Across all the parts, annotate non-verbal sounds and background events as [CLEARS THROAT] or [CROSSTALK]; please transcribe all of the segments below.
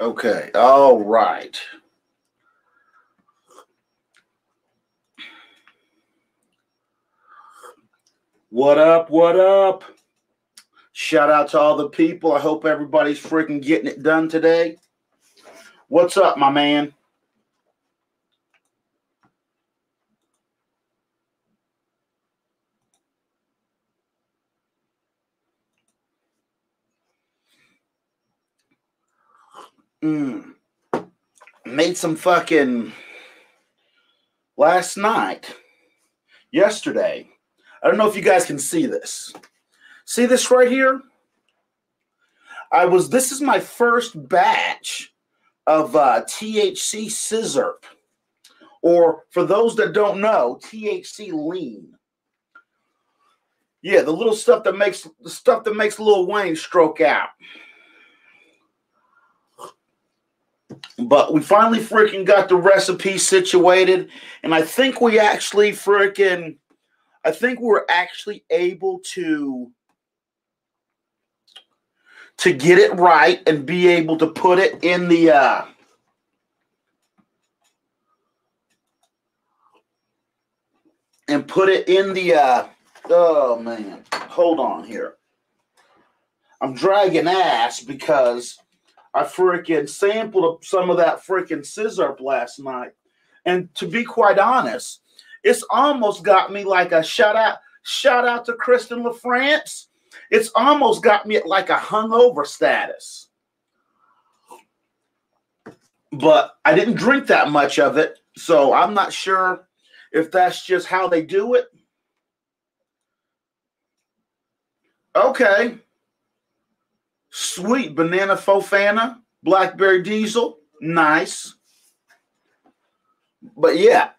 Okay, all right. What up, what up? Shout out to all the people. I hope everybody's freaking getting it done today. What's up, my man? Mm. Made some fucking last night, yesterday. I don't know if you guys can see this. See this right here? I was, this is my first batch of uh, THC Sizzurp, or for those that don't know, THC Lean. Yeah, the little stuff that makes the stuff that makes Lil Wayne stroke out. But we finally freaking got the recipe situated, and I think we actually freaking, I think we're actually able to to get it right and be able to put it in the uh, and put it in the uh, oh man. Hold on here. I'm dragging ass because i freaking sampled some of that freaking Sizzurp last night and to be quite honest it's almost got me like a shout out shout out to kristen lafrance it's almost got me at like a hungover status. But I didn't drink that much of it, so I'm not sure if that's just how they do it. Okay. Sweet banana fofana, blackberry diesel, nice. But yeah.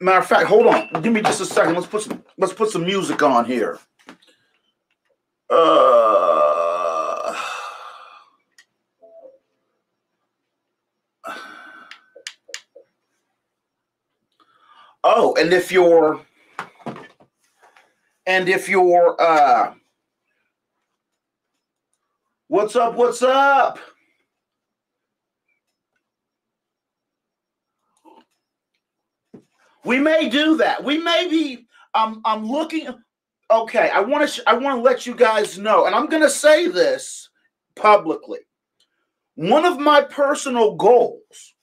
Matter of fact, hold on. Give me just a second. Let's put some let's put some music on here. Uh, oh, and if you're and if you're uh what's up, what's up? We may do that. We may be I'm I'm looking okay, I want to I want to let you guys know, and I'm going to say this publicly. One of my personal goals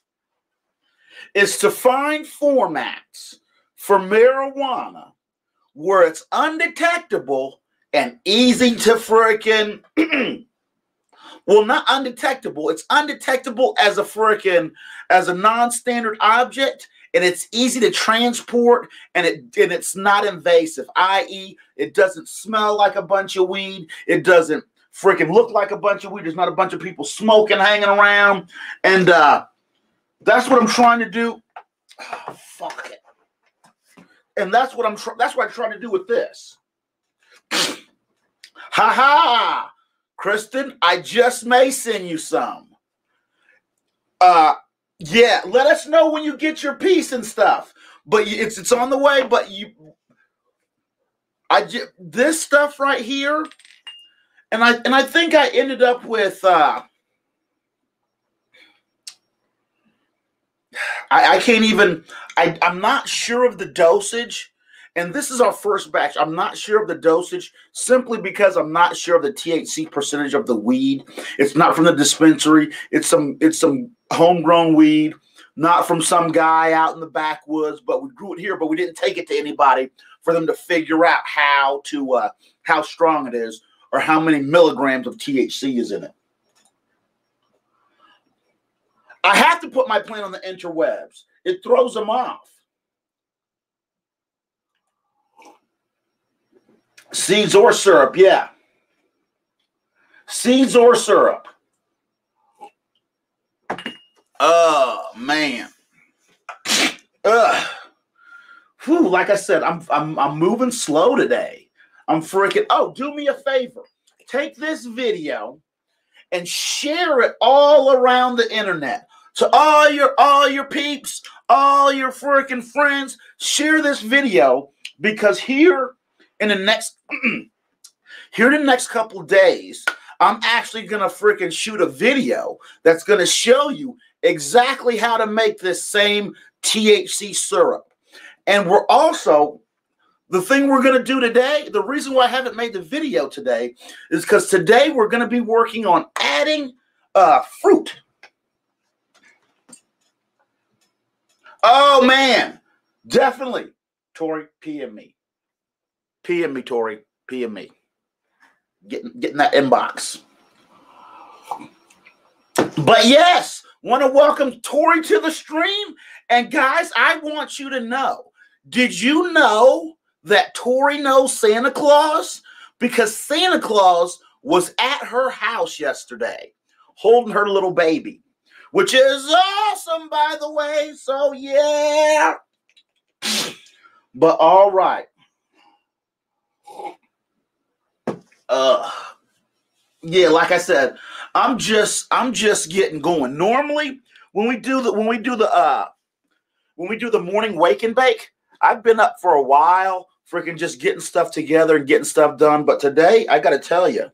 is to find formats for marijuana where it's undetectable and easy to freaking [CLEARS THROAT] well not undetectable it's undetectable as a freaking as a non-standard object and it's easy to transport and it and it's not invasive i.e it doesn't smell like a bunch of weed it doesn't freaking look like a bunch of weed there's not a bunch of people smoking hanging around and uh that's what i'm trying to do. Oh, fuck it. And that's what i'm trying that's what i'm trying to do with this. [SNIFFS] Ha ha! Kristen i just may send you some. Uh yeah, let us know when you get your piece and stuff. But it's it's on the way. But you, I this stuff right here, and I and I think I ended up with. uh I, I can't even. I I'm not sure of the dosage. And this is our first batch. I'm not sure of the dosage simply because I'm not sure of the THC percentage of the weed. It's not from the dispensary. It's some it's some homegrown weed, not from some guy out in the backwoods, but we grew it here, but we didn't take it to anybody for them to figure out how to uh, how strong it is or how many milligrams of THC is in it. I have to put my plant on the interwebs. It throws them off. Seeds or syrup, yeah. Seeds or syrup. Oh man. Ugh. Whew, like I said, I'm I'm I'm moving slow today. I'm freaking. Oh, do me a favor. Take this video and share it all around the internet. To all your all your peeps, all your freaking friends, share this video because here in the next [CLEARS THROAT] here in the next couple days, I'm actually gonna freaking shoot a video that's gonna show you exactly how to make this same THC syrup. And we're also the thing we're going to do today, the reason why I haven't made the video today is because today we're going to be working on adding uh, fruit. Oh, man. Definitely. Tori, PM me. PM me, Tori. PM me. Getting, getting that inbox. But yes, want to welcome Tori to the stream. And guys, I want you to know did you know that Tori knows Santa Claus? Because Santa Claus was at her house yesterday holding her little baby, which is awesome, by the way. So, yeah. But all right. Yeah, like I said, I'm just I'm just getting going. Normally, when we do the when we do the uh when we do the morning wake and bake, I've been up for a while, freaking just getting stuff together and getting stuff done. But today, I got to tell you,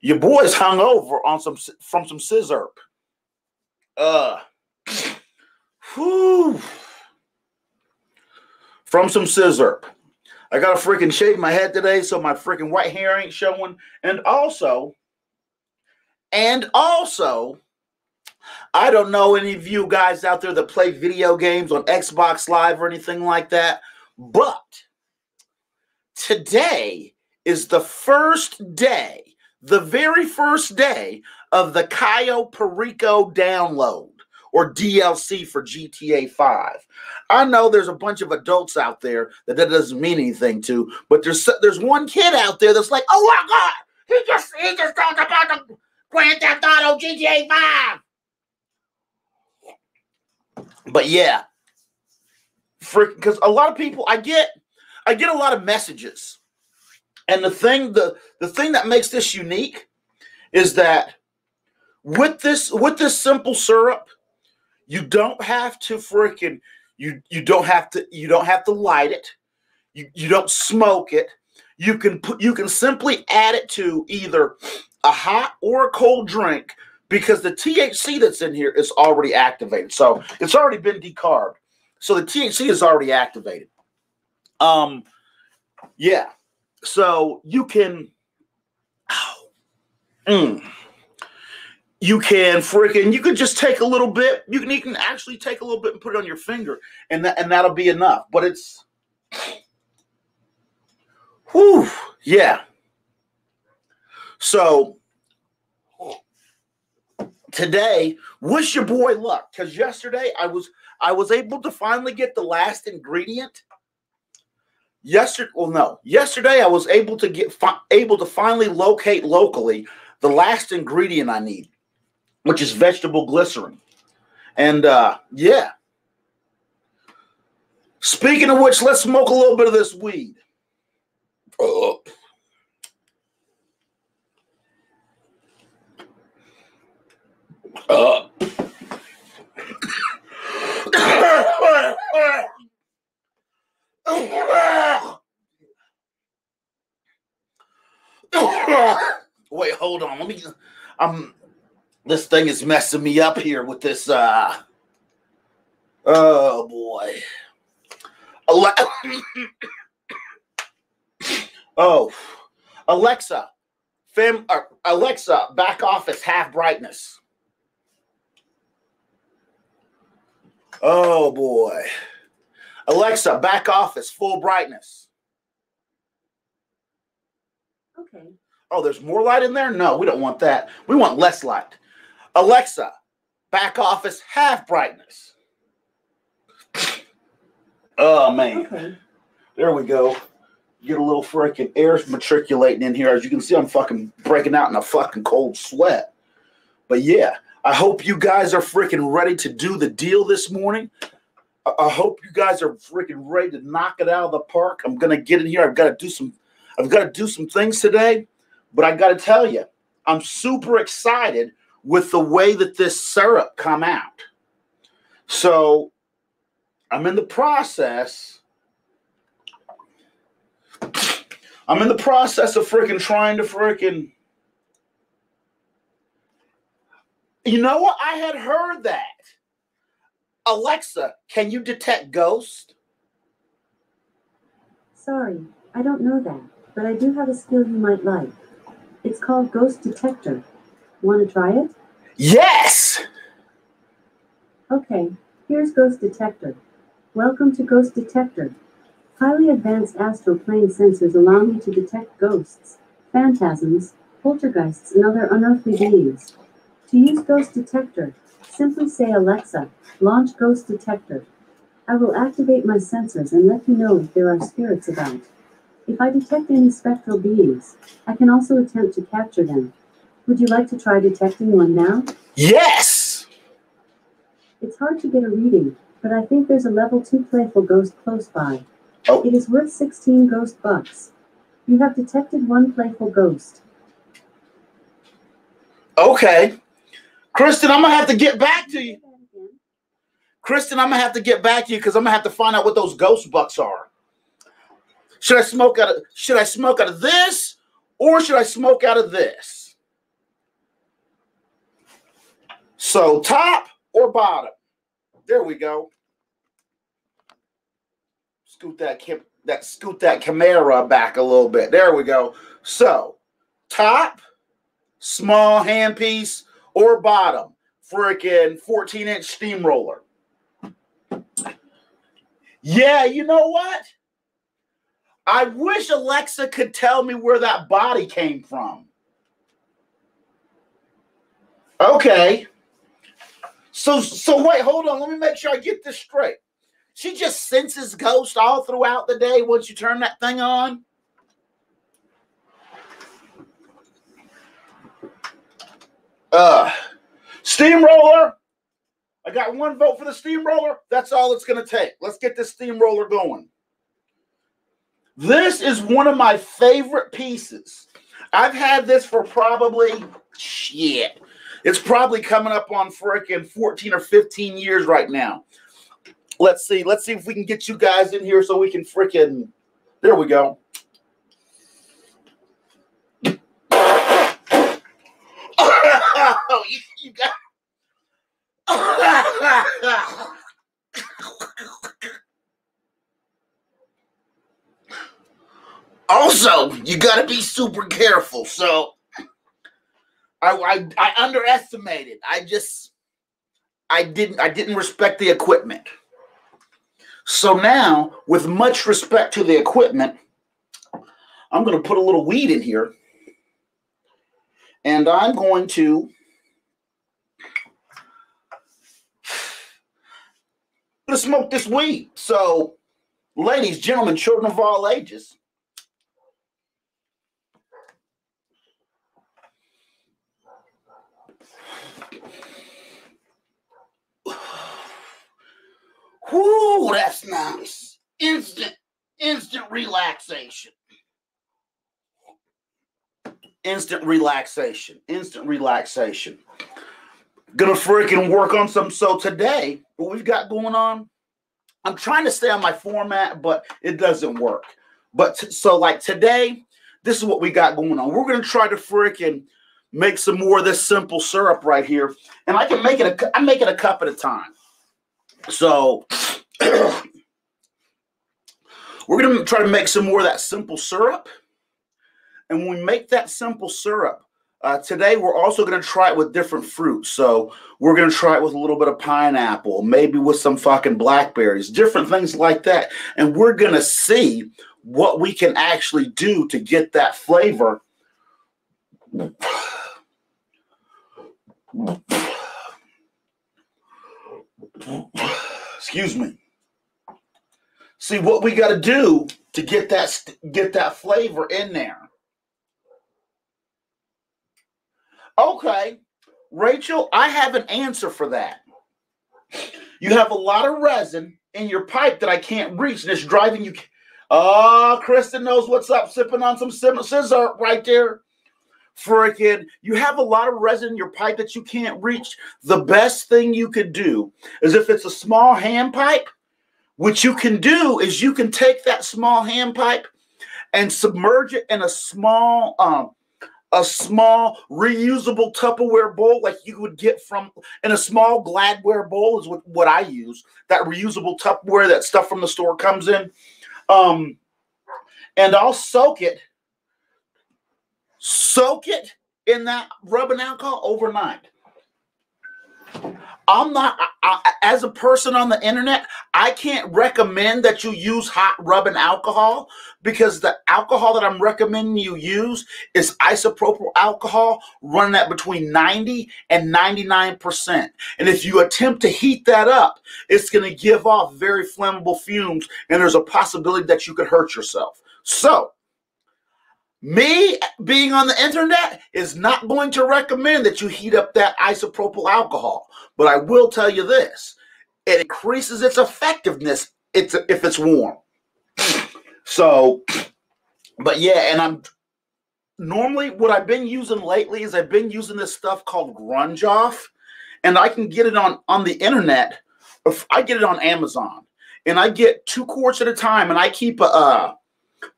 your boy's hung over on some from some sizzurp. Uh, whew, from some sizzurp. I got to freaking shave my head today so my freaking white hair ain't showing. And also, and also, I don't know any of you guys out there that play video games on Xbox Live or anything like that, but today is the first day, the very first day of the Cayo Perico download or DLC for GTA 5. I know there's a bunch of adults out there that that doesn't mean anything to, but there's there's one kid out there that's like, "Oh my god, he just he just talked about the Grand Theft Auto GTA 5." But yeah, because a lot of people I get I get a lot of messages. And the thing the the thing that makes this unique is that with this with this simple syrup, you don't have to freaking you you don't have to you don't have to light it. You you don't smoke it. You can put you can simply add it to either a hot or a cold drink because the THC that's in here is already activated. So it's already been decarbed. So the THC is already activated. Um yeah. So you can oh, mm, you can freaking you could just take a little bit you can you can actually take a little bit and put it on your finger and that and that'll be enough. But it's whew yeah. So today wish your boy luck because yesterday i was i was able to finally get the last ingredient. Yesterday well no yesterday i was able to get able to finally locate locally the last ingredient i need which is vegetable glycerin. And uh, yeah. Speaking of which, let's smoke a little bit of this weed. Oh. Uh. Wait, hold on. Let me. I'm this thing is messing me up here with this uh oh boy. Ale- [COUGHS] oh alexa fam uh, alexa back office half brightness. Oh boy. Alexa back office full brightness. Okay. Oh there's more light in there? No we don't want that. We want less light Alexa, back office half brightness. Oh man. Okay. There we go. Get a little freaking air matriculating in here. As you can see, I'm fucking breaking out in a fucking cold sweat. But yeah, I hope you guys are freaking ready to do the deal this morning. I hope you guys are freaking ready to knock it out of the park. I'm gonna get in here. I've got to do some. I've got to do some things today, but I got to tell you, I'm super excited with the way that this syrup come out. So I'm in the process I'm in the process of freaking trying to freaking. You know what? I had heard that. Alexa, can you detect ghosts? Sorry, I don't know that, but I do have a skill you might like. It's called Ghost Detector. Want to try it? Yes! Okay, here's Ghost Detector. Welcome to Ghost Detector. Highly advanced astral plane sensors allow me to detect ghosts, phantasms, poltergeists, and other unearthly beings. To use Ghost Detector, simply say Alexa, launch Ghost Detector. I will activate my sensors and let you know if there are spirits about. If I detect any spectral beings, I can also attempt to capture them. Would you like to try detecting one now? Yes! It's hard to get a reading, but I think there's a level 2 playful ghost close by. Oh. It is worth 16 ghost bucks. You have detected one playful ghost. Okay. Kristen, I'm gonna have to get back to you. Kristen, I'm gonna have to get back to you because I'm gonna have to find out what those ghost bucks are. Should I smoke out of should I smoke out of this or should I smoke out of this? So top or bottom? There we go. Scoot that that scoot that camera back a little bit. There we go. So top, small handpiece, or bottom, freaking 14 inch steamroller. Yeah, you know what? I wish Alexa could tell me where that body came from. Okay. So so wait, hold on. Let me make sure I get this straight. She just senses ghosts all throughout the day once you turn that thing on. Uh steamroller. I got one vote for the steamroller. That's all it's going to take. Let's get this steamroller going. This is one of my favorite pieces. I've had this for probably shit. It's probably coming up on freaking 14 or 15 years right now. Let's see. Let's see if we can get you guys in here so we can freaking. There we go. [LAUGHS] oh, you, got. [LAUGHS] also, you got to be super careful. So, I, I I underestimated. I just I didn't I didn't respect the equipment. So now, with much respect to the equipment, I'm going to put a little weed in here, and I'm going to [SIGHS] to smoke this weed. So, ladies, gentlemen, children of all ages. Whoo, that's nice. Instant, instant relaxation. Instant relaxation. Instant relaxation. Gonna freaking work on some. So today, what we've got going on, I'm trying to stay on my format, but it doesn't work. But so like today, this is what we got going on. We're gonna try to freaking make some more of this simple syrup right here, and I can make it. A, I make it a cup at a time. So [CLEARS THROAT] we're gonna try to make some more of that simple syrup, and when we make that simple syrup, uh, today, we're also going to try it with different fruits. So we're going to try it with a little bit of pineapple, maybe with some fucking blackberries, different things like that. And we're going to see what we can actually do to get that flavor. [COUGHS] Excuse me. See what we got to do to get that get that flavor in there. Okay, Rachel, I have an answer for that. You have a lot of resin in your pipe that I can't reach, and it's driving you. Oh, Kristen knows what's up, sipping on some sizzurp right there. Freaking, you have a lot of resin in your pipe that you can't reach. The best thing you could do is if it's a small hand pipe, what you can do is you can take that small hand pipe and submerge it in a small um a small reusable Tupperware bowl like you would get from in a small Gladware bowl is what, what I use. That reusable Tupperware that stuff from the store comes in. Um and I'll soak it soak it in that rubbing alcohol overnight. I'm not, I, I, as a person on the internet, I can't recommend that you use hot rubbing alcohol because the alcohol that I'm recommending you use is isopropyl alcohol running at between 90 and 99%. And if you attempt to heat that up, it's going to give off very flammable fumes and there's a possibility that you could hurt yourself. So, me being on the internet is not going to recommend that you heat up that isopropyl alcohol. But I will tell you this it increases its effectiveness if it's warm. So, but yeah, and I'm normally what I've been using lately is I've been using this stuff called Grunge Off, and I can get it on on the internet. If I get it on Amazon, and I get two quarts at a time, and I keep a. Uh,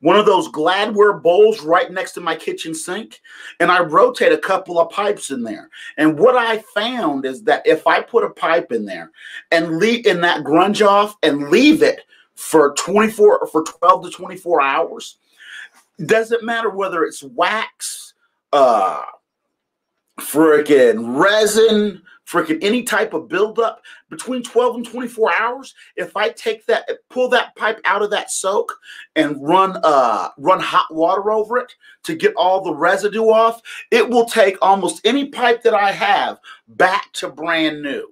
one of those Gladware bowls right next to my kitchen sink, and I rotate a couple of pipes in there. And what I found is that if I put a pipe in there and leave in that grunge off and leave it for 24 for 12 to 24 hours, doesn't matter whether it's wax, uh freaking resin, freaking any type of buildup between 12 and 24 hours if i take that pull that pipe out of that soak and run uh run hot water over it to get all the residue off it will take almost any pipe that i have back to brand new.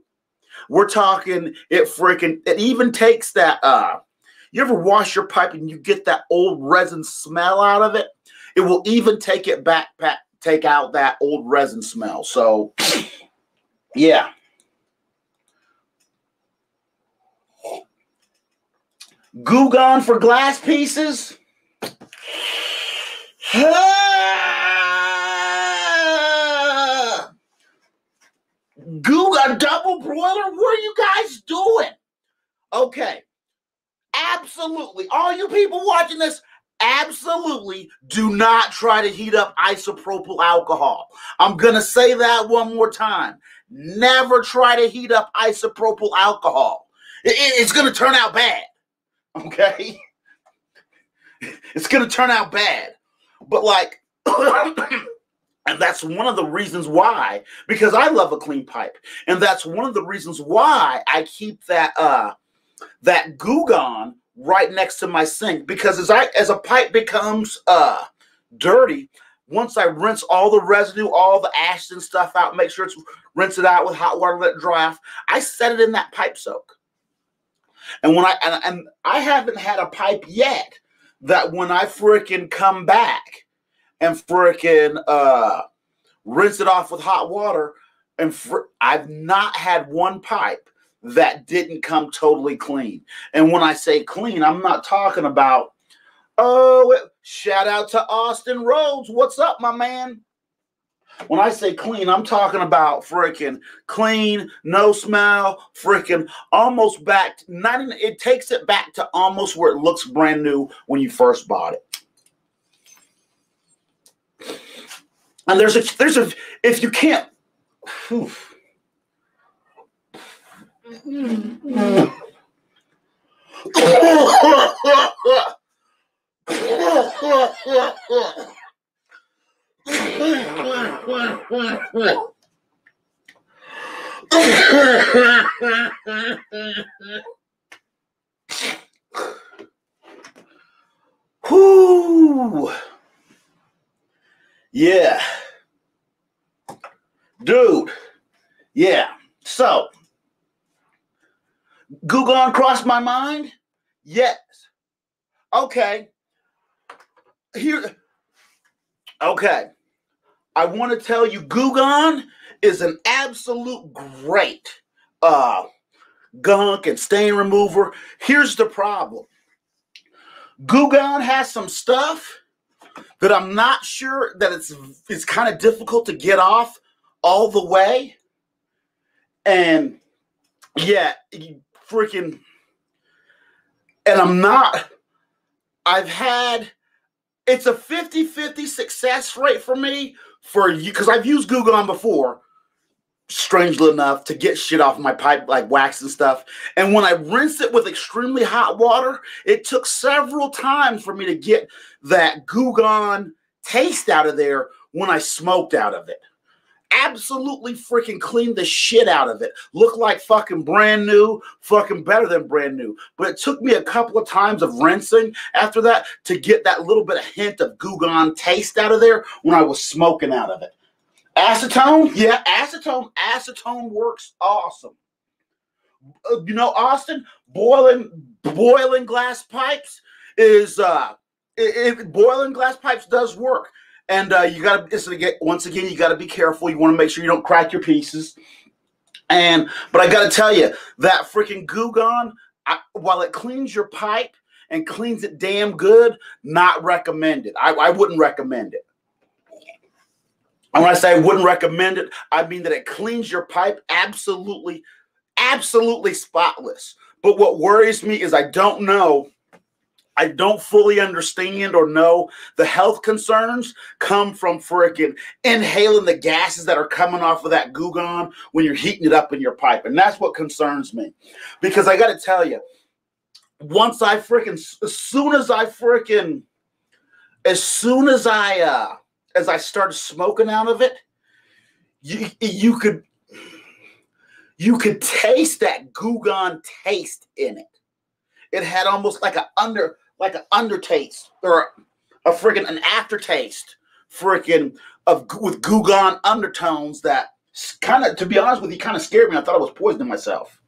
We're talking it freaking it even takes that uh you ever wash your pipe and you get that old resin smell out of it? It will even take it back, back take out that old resin smell. So yeah. Goo Gone for glass pieces. [SIGHS] Goo a double broiler? What are you guys doing? Okay. Absolutely. All you people watching this, absolutely do not try to heat up isopropyl alcohol. I'm going to say that one more time. Never try to heat up isopropyl alcohol. It, it, it's going to turn out bad. Okay? [LAUGHS] It's going to turn out bad. But, like, [COUGHS] and that's one of the reasons why, because I love a clean pipe. And that's one of the reasons why I keep that, uh, that Goo Gone right next to my sink because as I as a pipe becomes uh dirty, once I rinse all the residue, all the ash and stuff out, make sure it's rinse it out with hot water, let it dry off. I set it in that pipe soak. And when I and, and I haven't had a pipe yet that when I freaking come back and freaking uh rinse it off with hot water, and fr- I've not had one pipe that didn't come totally clean. And when I say clean, I'm not talking about, oh, shout out to Austin Rhodes. What's up, my man? When I say clean, I'm talking about freaking clean, no smell, freaking almost back. Not even, it takes it back to almost where it looks brand new when you first bought it. And there's a there's a if you can't. Whew, [LAUGHS] [LAUGHS] Whoo! Yeah. Dude. Yeah. So, Goo Gone crossed my mind? Yes. Okay. Here. Okay. I want to tell you, Goo Gone is an absolute great uh, gunk and stain remover. Here's the problem. Goo Gone has some stuff that I'm not sure that it's it's kind of difficult to get off all the way. And yeah, freaking and I'm not I've had it's a 50-50 success rate for me for you because I've used Goo before, strangely enough, to get shit off my pipe like wax and stuff. And when I rinsed it with extremely hot water, it took several times for me to get that Goo taste out of there when I smoked out of it absolutely freaking cleaned the shit out of it. Looked like fucking brand new, fucking better than brand new. But it took me a couple of times of rinsing after that to get that little bit of hint of Goo Gone taste out of there when I was smoking out of it. Acetone, yeah, acetone, acetone works awesome. Uh, you know, Austin, boiling boiling glass pipes is uh it, it, boiling glass pipes does work. And uh, you got to once again, you got to be careful. You want to make sure you don't crack your pieces. And but I got to tell you that freaking Goo Gone, I, while it cleans your pipe and cleans it damn good, not recommended. I, I wouldn't recommend it. And when I say I wouldn't recommend it, I mean that it cleans your pipe absolutely, absolutely spotless. But what worries me is I don't know I don't fully understand or know the health concerns come from freaking inhaling the gases that are coming off of that Goo Gone when you're heating it up in your pipe. And that's what concerns me. Because I got to tell you, once I freaking, as soon as I freaking, as soon as I, uh, as I started smoking out of it, you, you could, you could taste that Goo Gone taste in it. It had almost like an under, like an undertaste or a freaking an aftertaste, freaking of with Goo Gone undertones that kind of, to be honest with you, kind of scared me. I thought I was poisoning myself.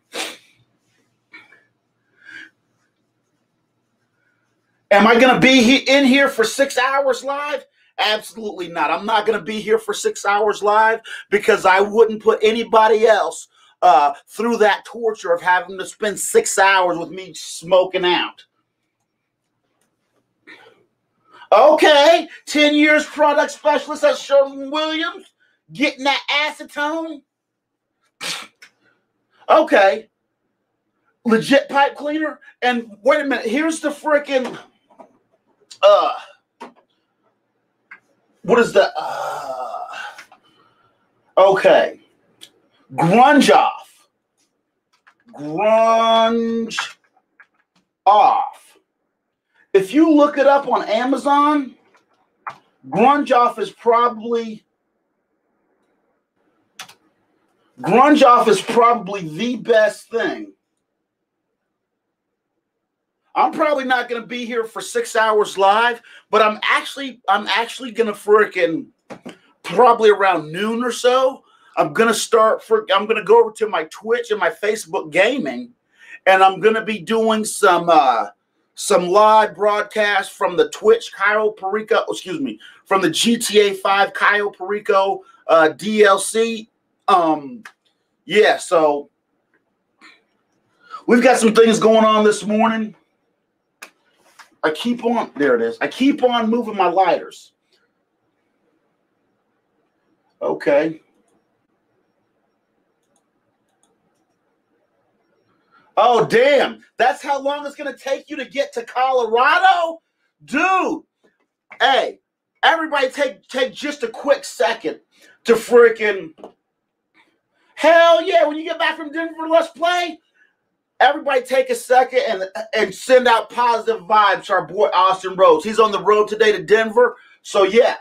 Am I going to be he- in here for six hours live? Absolutely not. I'm not going to be here for six hours live because I wouldn't put anybody else uh, through that torture of having to spend six hours with me smoking out. Okay, 10 years product specialist at Sherwin Williams, getting that acetone. Okay, legit pipe cleaner. And wait a minute, here's the freaking uh what is the uh okay. Grunge off. Grunge off if you look it up on Amazon, Grunge Off is probably Grunge Off is probably the best thing. I'm probably not going to be here for six hours live, but I'm actually I'm actually going to freaking probably around noon or so. I'm going to start for I'm going to go over to my Twitch and my Facebook gaming, and I'm going to be doing some uh, some live broadcast from the Twitch Cairo Perico, excuse me, from the GTA 5 Cayo Perico uh, DLC. Um, yeah, so we've got some things going on this morning. I keep on, there it is. I keep on moving my lighters. Okay. Oh, damn. That's how long it's going to take you to get to Colorado? Dude, hey, everybody take take just a quick second to freaking hell yeah, when you get back from Denver, let's play. Everybody take a second and and send out positive vibes to our boy Austin Rhodes. He's on the road today to Denver. So yeah.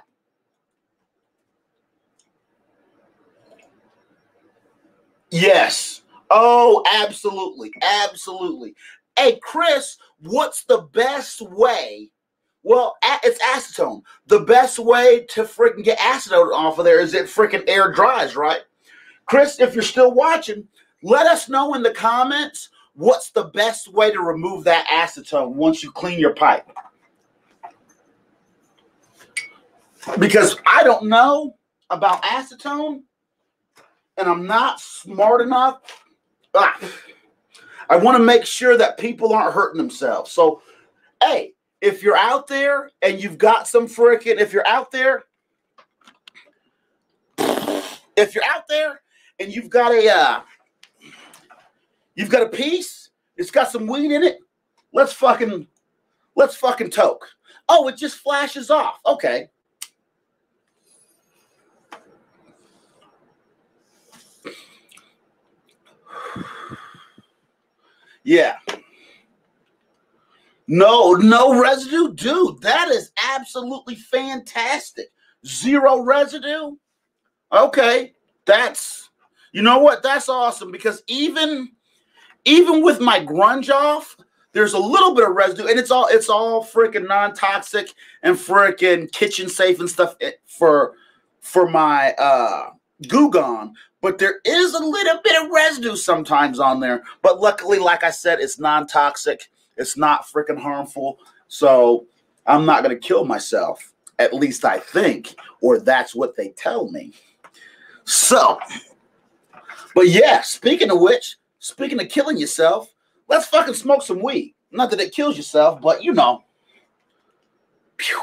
Yes. Oh, absolutely. Absolutely. Hey, Chris, what's the best way? Well, it's acetone. The best way to freaking get acetone off of there is it freaking air dries, right? Chris, if you're still watching, let us know in the comments what's the best way to remove that acetone once you clean your pipe. Because I don't know about acetone and I'm not smart enough ah, I want to make sure that people aren't hurting themselves. So, hey, if you're out there and you've got some freaking, if you're out there, if you're out there and you've got a, uh, you've got a piece, it's got some weed in it. Let's fucking, let's fucking toke. Oh, it just flashes off. Okay. Yeah. No, no residue, dude. That is absolutely fantastic. Zero residue. Okay, that's you know what? That's awesome because even even with my grunge off, there's a little bit of residue, and it's all it's all freaking non-toxic and freaking kitchen safe and stuff eh, for for my uh Goo Gone. But there is a little bit of residue sometimes on there. But luckily, like I said, it's non-toxic. It's not freaking harmful. So I'm not gonna kill myself. At least I think, or that's what they tell me. So, but yeah, speaking of which, speaking of killing yourself, let's fucking smoke some weed. Not that it kills yourself, but you know. Pew.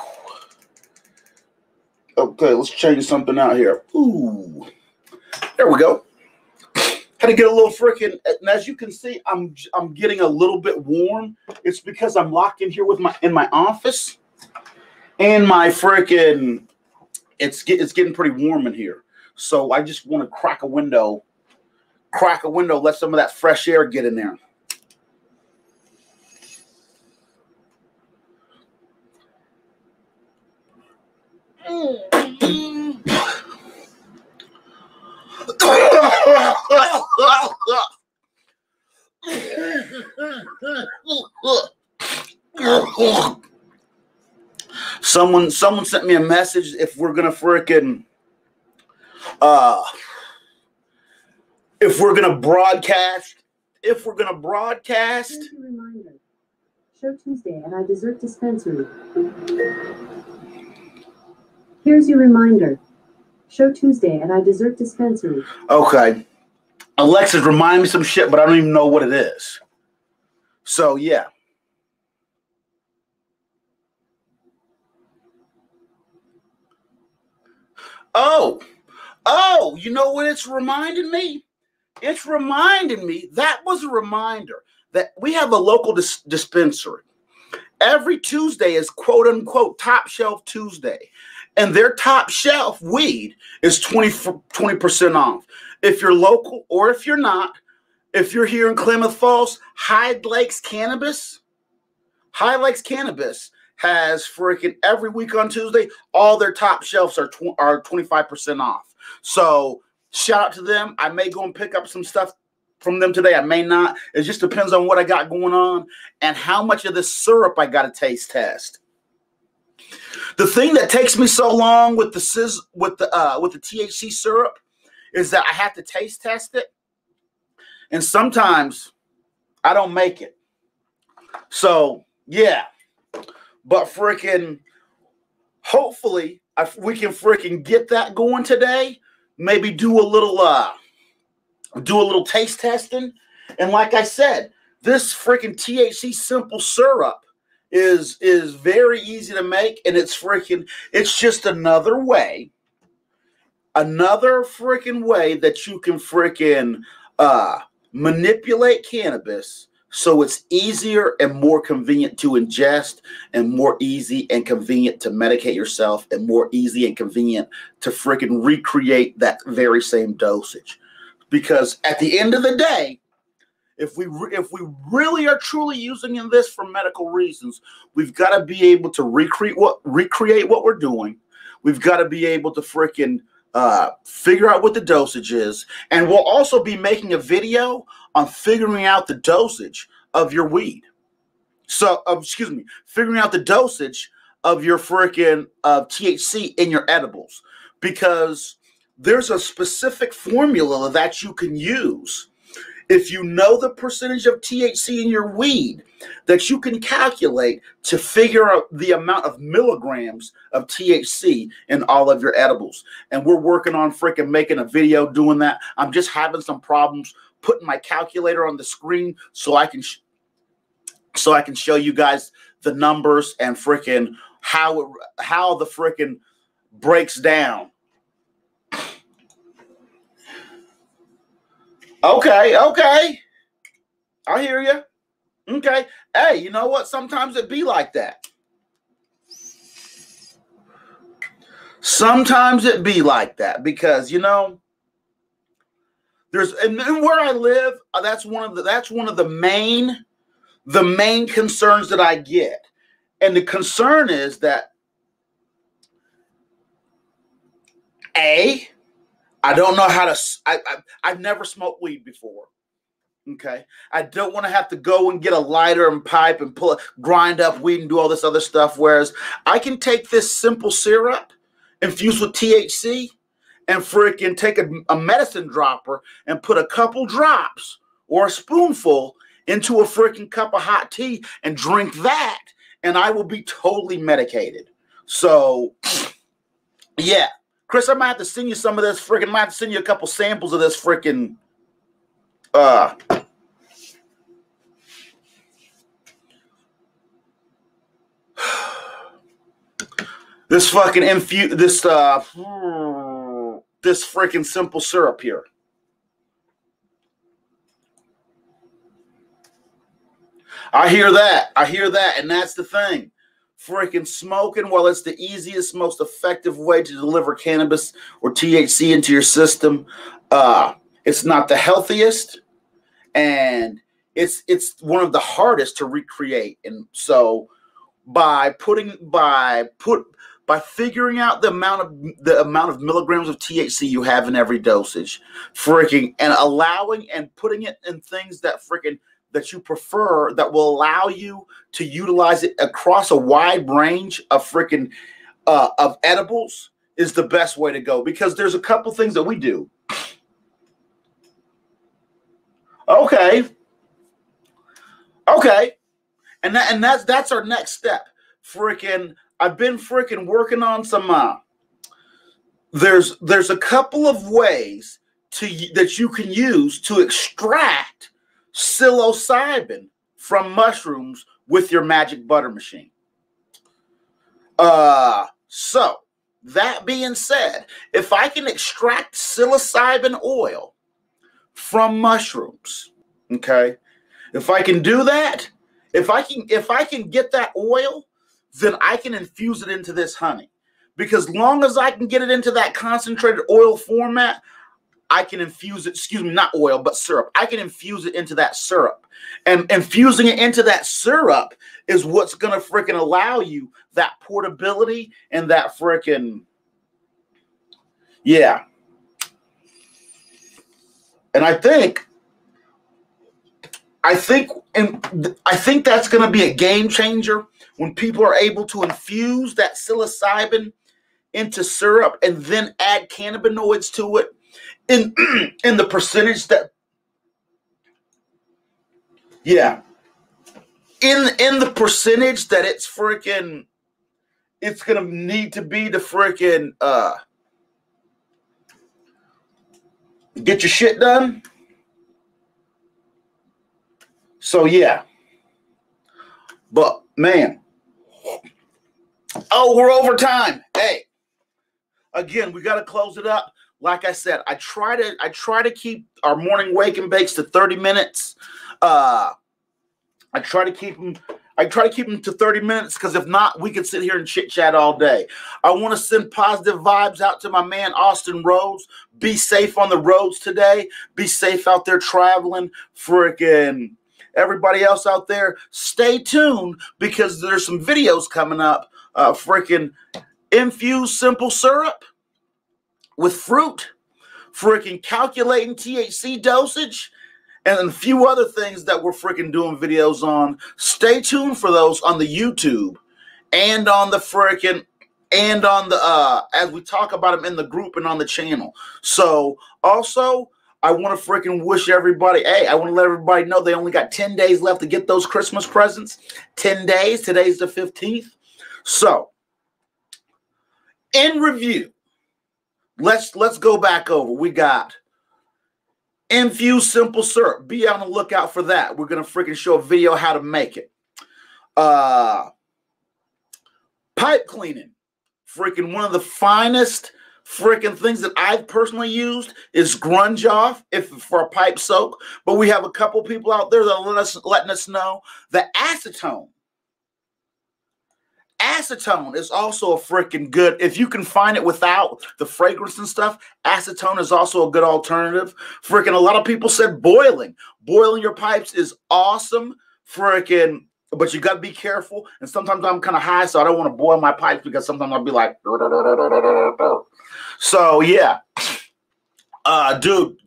Okay, let's change something out here. Ooh. There we go. Had to get a little freaking and as you can see, I'm I'm getting a little bit warm. It's because I'm locked in here with my in my office and my freaking it's get, it's getting pretty warm in here. So I just want to crack a window, crack a window, let some of that fresh air get in there. Someone someone sent me a message if we're gonna freaking uh if we're gonna broadcast if we're gonna broadcast. Show Tuesday at our dessert dispensary. Here's your reminder. Show Tuesday at I dessert dispensary. okay. Alexa's remind me some shit but i don't even know what it is. So yeah. Oh. Oh you know what it's reminding me? It's reminding me that was a reminder that we have a local dis- dispensary. Every tuesday is quote unquote top shelf tuesday and their top shelf weed is 20 percent off. If you're local or if you're not, if you're here in Klamath Falls, Hyde Lakes Cannabis, Hyde Lakes Cannabis has freaking every week on Tuesday, all their top shelves are tw- are 25% off. So shout out to them. I may go and pick up some stuff from them today. I may not. It just depends on what I got going on and how much of this syrup I got to taste test. The thing that takes me so long with the with the uh, with the THC syrup is that I have to taste test it, and sometimes I don't make it. So yeah, but freaking, hopefully I, we can freaking get that going today. Maybe do a little uh, do a little taste testing, and like I said, this freaking THC simple syrup is is very easy to make and it's freaking it's just another way another freaking way that you can freaking uh manipulate cannabis so it's easier and more convenient to ingest and more easy and convenient to medicate yourself and more easy and convenient to freaking recreate that very same dosage. Because at the end of the day if we re- if we really are truly using in this for medical reasons, we've got to be able to recreate what recreate what we're doing. We've got to be able to freaking uh, figure out what the dosage is, and we'll also be making a video on figuring out the dosage of your weed. So, uh, excuse me, figuring out the dosage of your freaking uh, THC in your edibles, because there's a specific formula that you can use if you know the percentage of THC in your weed that you can calculate to figure out the amount of milligrams of THC in all of your edibles. And we're working on freaking making a video doing that. I'm just having some problems putting my calculator on the screen so I can sh- so I can show you guys the numbers and freaking how it, how the freaking breaks down Okay, okay. I hear you. Okay. Hey, you know what? Sometimes it be like that. Sometimes it be like that because you know there's and, and where I live, uh, that's one of the that's one of the main the main concerns that I get. And the concern is that A, I don't know how to I, I I've never smoked weed before. Okay. I don't want to have to go and get a lighter and pipe and pull grind up weed and do all this other stuff. Whereas I can take this simple syrup infused with THC and freaking take a, a medicine dropper and put a couple drops or a spoonful into a freaking cup of hot tea and drink that, and I will be totally medicated. So, [SNIFFS] yeah. Chris, I might have to send you some of this freaking, might have to send you a couple samples of this freaking uh [SIGHS] this fucking infuse this uh this freaking simple syrup here. I hear that. I hear that. And that's the thing. Freaking smoking, well, it's the easiest, most effective way to deliver cannabis or THC into your system, uh, it's not the healthiest and it's it's one of the hardest to recreate. And so by putting by put by figuring out the amount of the amount of milligrams of THC you have in every dosage, freaking and allowing and putting it in things that freaking that you prefer that will allow you to utilize it across a wide range of freaking uh, of edibles is the best way to go because there's a couple things that we do. Okay. Okay. And that and that's that's our next step. Freaking I've been freaking working on some uh there's there's a couple of ways to that you can use to extract psilocybin from mushrooms with your magic butter machine. Uh, so that being said, if I can extract psilocybin oil from mushrooms, okay, if I can do that, if I can if I can get that oil, then I can infuse it into this honey. Because long as I can get it into that concentrated oil format, I can infuse it, excuse me, not oil, but syrup. I can infuse it into that syrup. And infusing it into that syrup is what's going to freaking allow you that portability and that freaking, yeah. And I think, I think, and I think that's going to be a game changer when people are able to infuse that psilocybin into syrup and then add cannabinoids to it in [CLEARS THROAT] in the percentage that yeah. In in the percentage that it's freaking it's gonna need to be to freaking uh get your shit done. So yeah. But man. Oh we're over time. Hey. Again we got to close it up like I said, I try to I try to keep our morning wake and bakes to 30 minutes. Uh I try to keep them I try to keep them to 30 minutes because if not, we could sit here and chit chat all day. I want to send positive vibes out to my man Austin Rose. Be safe on the roads today. Be safe out there traveling. Freaking everybody else out there, stay tuned because there's some videos coming up. Uh, freaking infused simple syrup with fruit, freaking calculating THC dosage, and a few other things that we're freaking doing videos on. Stay tuned for those on the YouTube and on the freaking and on the uh as we talk about them in the group and on the channel. So also I want to freaking wish everybody, hey, I want to let everybody know they only got 10 days left to get those Christmas presents. 10 days. Today's the 15th. So, in review, let's let's go back over. We got infused simple syrup. Be on the lookout for that. We're gonna freaking show a video how to make it. Uh pipe cleaning. Freaking one of the finest freaking things that I've personally used is grunge off if for a pipe soak. But we have a couple people out there that let us letting us know that acetone. Acetone is also a freaking good if you can find it without the fragrance and stuff acetone is also a good alternative. Freaking a lot of people said boiling. Boiling your pipes is awesome freaking but you got to be careful and sometimes i'm kind of high so i don't want to boil my pipes because sometimes i'll be like so yeah. Uh dude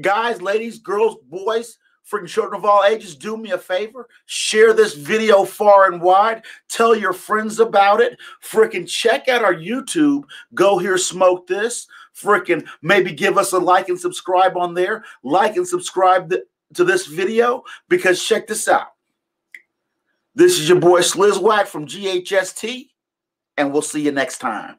guys ladies girls boys freaking children of all ages, do me a favor. Share this video far and wide. Tell your friends about it. Freaking check out our YouTube. Go here, smoke this. Freaking maybe give us a like and subscribe on there. Like and subscribe th- to this video because check this out. This is your boy Slizwack from GHST, and we'll see you next time.